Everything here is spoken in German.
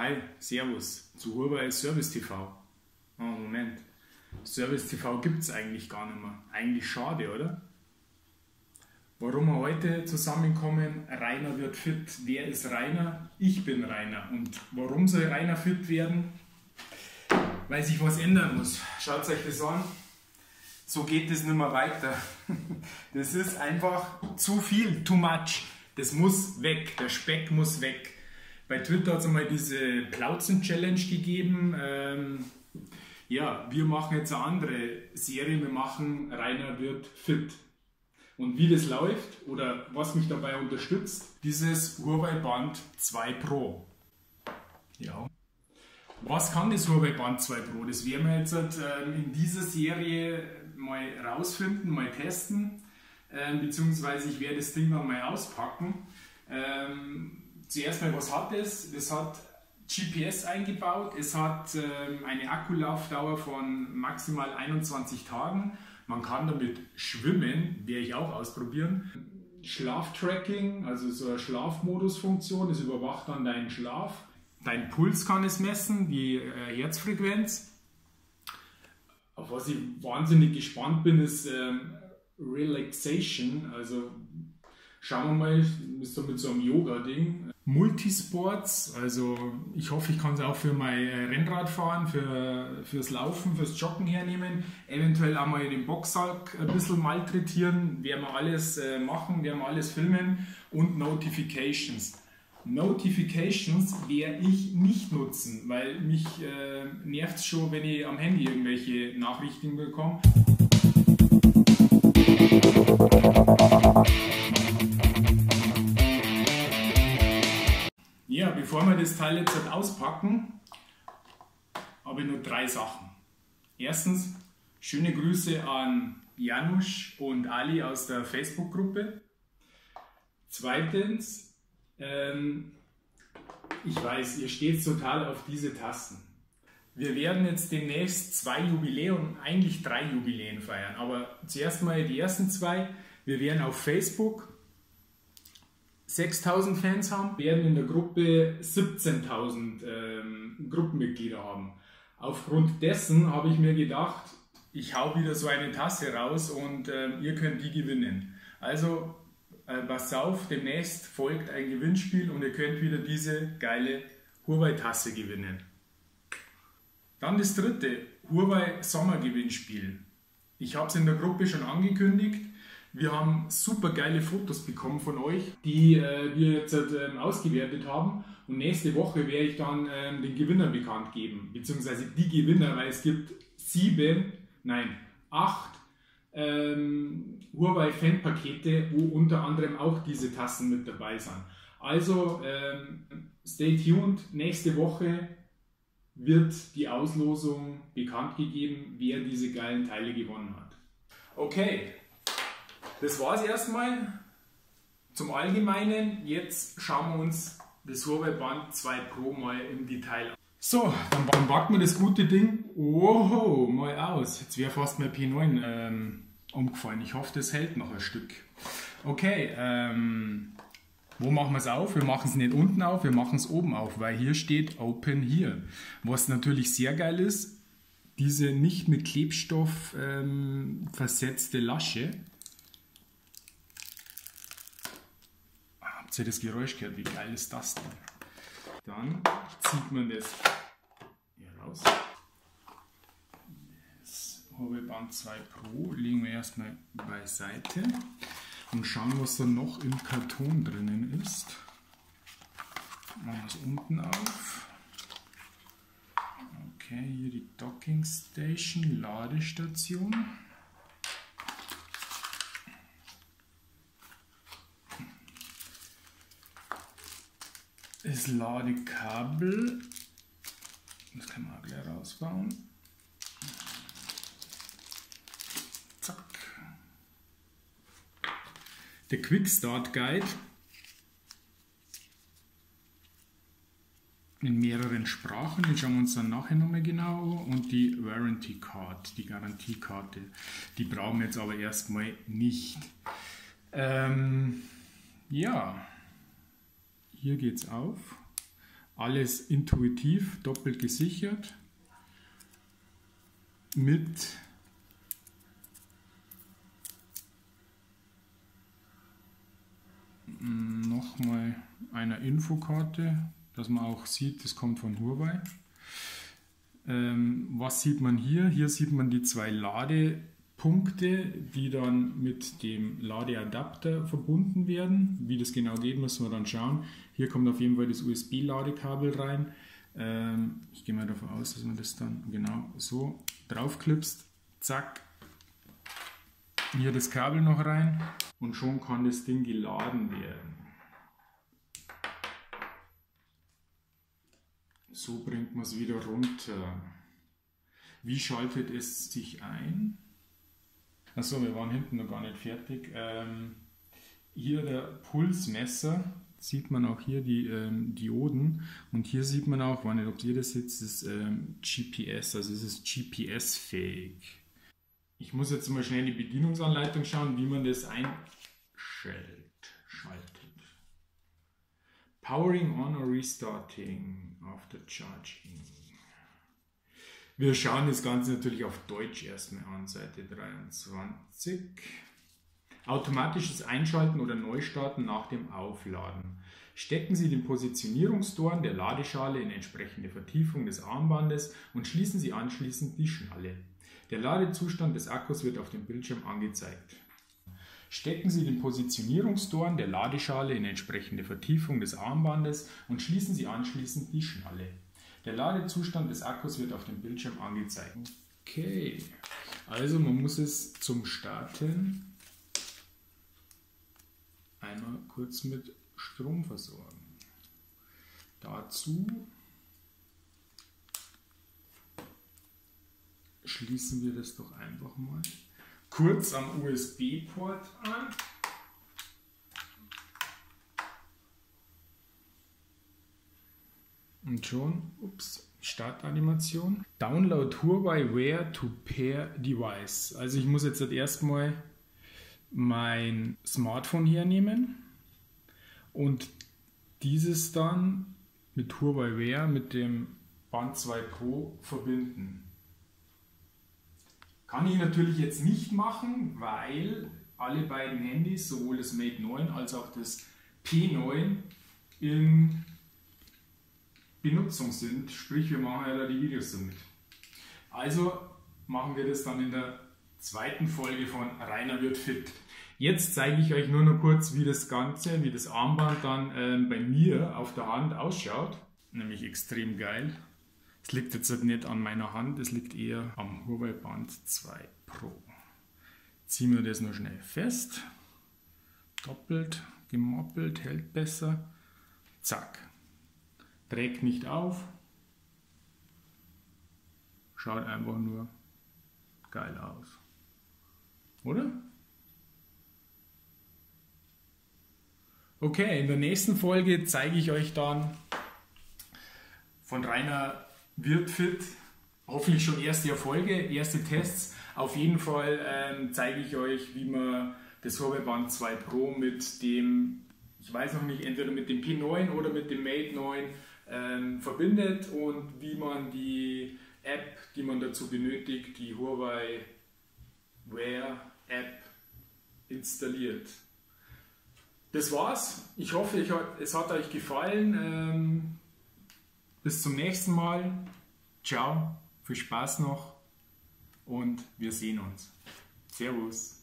Hi, Servus zu Huawei Service TV. Oh, Moment. Service TV gibt es eigentlich gar nicht mehr. Eigentlich schade, oder? Warum wir heute zusammenkommen, Rainer wird fit. Wer ist Rainer? Ich bin Rainer. Und warum soll Rainer fit werden? Weil sich was ändern muss. Schaut euch das an. So geht es nicht mehr weiter. Das ist einfach zu viel, too much. Das muss weg. Der Speck muss weg. Bei Twitter hat es einmal diese Plauzen-Challenge gegeben. Ähm, ja, wir machen jetzt eine andere Serie. Wir machen Rainer wird fit. Und wie das läuft oder was mich dabei unterstützt, dieses Huawei Band 2 Pro. Ja. Was kann das Huawei Band 2 Pro? Das werden wir jetzt ähm, in dieser Serie mal rausfinden, mal testen. Ähm, beziehungsweise ich werde das Ding dann mal auspacken. Zuerst mal, was hat es? Das hat GPS eingebaut, es hat ähm, eine Akkulaufdauer von maximal 21 Tagen. Man kann damit schwimmen, werde ich auch ausprobieren. Schlaftracking, also so eine Schlafmodusfunktion, das überwacht dann deinen Schlaf. Dein Puls kann es messen, die äh, Herzfrequenz. Auf was ich wahnsinnig gespannt bin, ist ähm, Relaxation, also Schauen wir mal, ist so mit so einem Yoga-Ding. Multisports, also ich hoffe, ich kann es auch für mein äh, Rennradfahren, für, fürs Laufen, fürs Joggen hernehmen. Eventuell auch mal den Boxsack ein bisschen malträtieren. Werden wir alles äh, machen, werden wir alles filmen. Und Notifications. Notifications werde ich nicht nutzen, weil mich äh, nervt es schon, wenn ich am Handy irgendwelche Nachrichten bekomme. Bevor wir das Teil jetzt halt auspacken, habe ich nur drei Sachen. Erstens, schöne Grüße an Janusz und Ali aus der Facebook-Gruppe. Zweitens, ähm, ich weiß, ihr steht total auf diese Tasten. Wir werden jetzt demnächst zwei Jubiläen, eigentlich drei Jubiläen feiern, aber zuerst mal die ersten zwei. Wir werden auf Facebook 6000 Fans haben, werden in der Gruppe 17.000 ähm, Gruppenmitglieder haben. Aufgrund dessen habe ich mir gedacht, ich hau wieder so eine Tasse raus und äh, ihr könnt die gewinnen. Also äh, pass auf, demnächst folgt ein Gewinnspiel und ihr könnt wieder diese geile Huawei-Tasse gewinnen. Dann das dritte, Huawei Sommergewinnspiel. Ich habe es in der Gruppe schon angekündigt. Wir haben super geile Fotos bekommen von euch, die äh, wir jetzt äh, ausgewertet haben. Und nächste Woche werde ich dann äh, den Gewinner bekannt geben, beziehungsweise die Gewinner, weil es gibt sieben, nein, acht ähm, Huawei Fanpakete, wo unter anderem auch diese Tassen mit dabei sind. Also ähm, stay tuned. Nächste Woche wird die Auslosung bekannt gegeben, wer diese geilen Teile gewonnen hat. Okay, das war es erstmal zum Allgemeinen. Jetzt schauen wir uns das Huawei Band 2 Pro mal im Detail an. So, dann packen wir das gute Ding oh, mal aus. Jetzt wäre fast mein P9 ähm, umgefallen. Ich hoffe, das hält noch ein Stück. Okay, ähm, wo machen wir es auf? Wir machen es nicht unten auf, wir machen es oben auf, weil hier steht Open Here. Was natürlich sehr geil ist, diese nicht mit Klebstoff ähm, versetzte Lasche Habt ihr das Geräusch gehört? Wie geil ist das denn? Dann zieht man das hier raus. Das Huawei Band 2 Pro legen wir erstmal beiseite und schauen, was da noch im Karton drinnen ist. Machen wir es unten auf. Okay, hier die Docking Station, Ladestation. Das Ladekabel. Das kann man gleich rausbauen. Zack. Der Quick Start Guide in mehreren Sprachen, den schauen wir uns dann nachher nochmal genau und die Warranty Card, die Garantiekarte, die brauchen wir jetzt aber erstmal nicht. Ähm, ja, hier geht es auf. Alles intuitiv, doppelt gesichert. Mit nochmal einer Infokarte, dass man auch sieht, das kommt von Huawei. Ähm, was sieht man hier? Hier sieht man die zwei Ladepunkte, die dann mit dem Ladeadapter verbunden werden. Wie das genau geht, müssen wir dann schauen. Hier kommt auf jeden Fall das USB-Ladekabel rein. Ähm, ich gehe mal davon aus, dass man das dann genau so draufklipst. Zack. Hier das Kabel noch rein und schon kann das Ding geladen werden. So bringt man es wieder runter. Wie schaltet es sich ein? Achso, wir waren hinten noch gar nicht fertig. Ähm, hier der Pulsmesser, sieht man auch hier die ähm, Dioden und hier sieht man auch, wenn nicht, ob ihr das sitzt, ist ähm, GPS, also es ist GPS-fähig. Ich muss jetzt mal schnell die Bedienungsanleitung schauen, wie man das einstellt, schaltet. Powering on or restarting after charging. Wir schauen das Ganze natürlich auf Deutsch erstmal an, Seite 23. Automatisches Einschalten oder Neustarten nach dem Aufladen. Stecken Sie den Positionierungsdorn der Ladeschale in entsprechende Vertiefung des Armbandes und schließen Sie anschließend die Schnalle. Der Ladezustand des Akkus wird auf dem Bildschirm angezeigt. Stecken Sie den Positionierungsdorn der Ladeschale in entsprechende Vertiefung des Armbandes und schließen Sie anschließend die Schnalle. Der Ladezustand des Akkus wird auf dem Bildschirm angezeigt. Okay, also man muss es zum Starten einmal kurz mit Strom versorgen. Dazu schließen wir das doch einfach mal kurz am USB-Port an. Und schon, ups, Startanimation. Download Huawei Wear to Pair Device. Also ich muss jetzt erstmal mein Smartphone hernehmen und dieses dann mit Huawei Wear mit dem Band 2 Pro verbinden. Kann ich natürlich jetzt nicht machen, weil alle beiden Handys, sowohl das Mate 9 als auch das P9, in Benutzung sind. Sprich, wir machen ja da die Videos damit. Also machen wir das dann in der zweiten Folge von Rainer wird fit. Jetzt zeige ich euch nur noch kurz, wie das Ganze, wie das Armband dann ähm, bei mir auf der Hand ausschaut. Nämlich extrem geil. Es liegt jetzt halt nicht an meiner Hand, es liegt eher am Huawei Band 2 Pro. Ziehen wir das nur schnell fest. Doppelt gemoppelt, hält besser. Zack. Trägt nicht auf. Schaut einfach nur geil aus. Oder? Okay, in der nächsten Folge zeige ich euch dann von Rainer wird fit. Hoffentlich schon erste Erfolge, erste Tests. Auf jeden Fall ähm, zeige ich euch, wie man das Huawei Band 2 Pro mit dem, ich weiß noch nicht, entweder mit dem P9 oder mit dem Mate 9 ähm, verbindet und wie man die App, die man dazu benötigt, die Huawei Wear App installiert. Das war's. Ich hoffe, ich, es hat euch gefallen. Ähm, bis zum nächsten Mal. Ciao, viel Spaß noch und wir sehen uns. Servus.